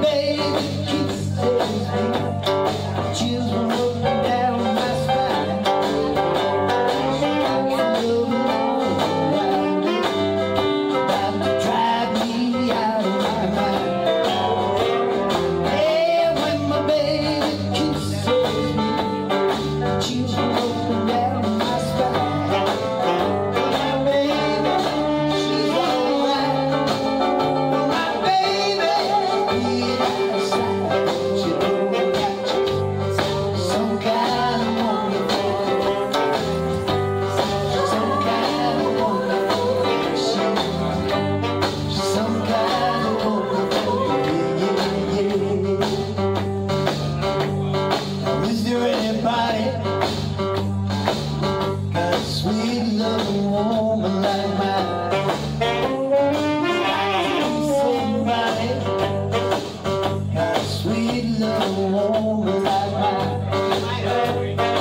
baby keeps taking children. love like mine.